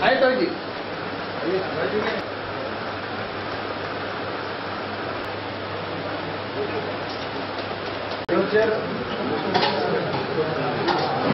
はい